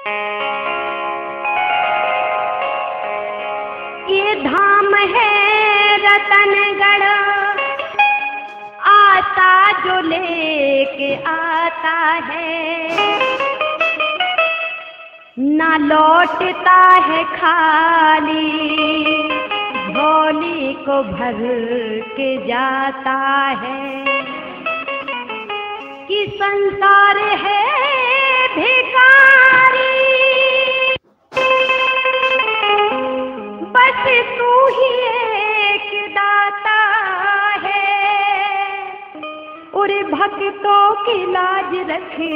ये धाम है रतनगढ़। आता जो लेके आता है। ना लौटता है खाली झोली को भर के जाता है। कि संसार है भिखारी। बस तू ही एक दाता है। और भक्तों की लाज रखती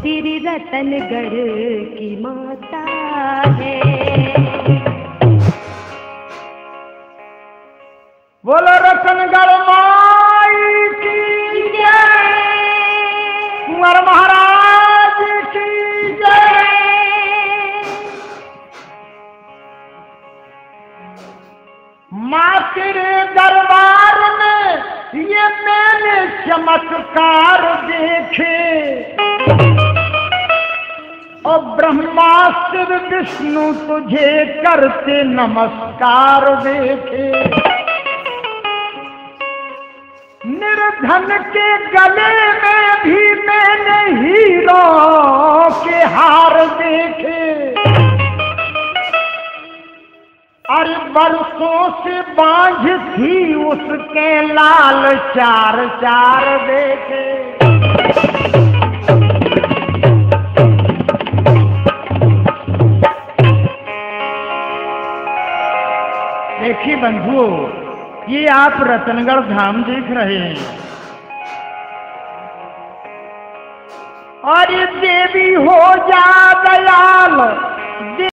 श्री रतनगढ़ की माता है। बोलो रतनगढ़ माई की जय। कुंवर महाराज माँ तेरे दरबार में ये मैंने चमत्कार देखे। और ब्रह्मास्त्र विष्णु तुझे करते नमस्कार देखे। निर्धन के गले में भी मैंने बरसों से बांझ थी उसके लाल चार चार देखे। देखिए बंधुओं, ये आप रतनगढ़ धाम देख रहे हैं। और ये देवी हो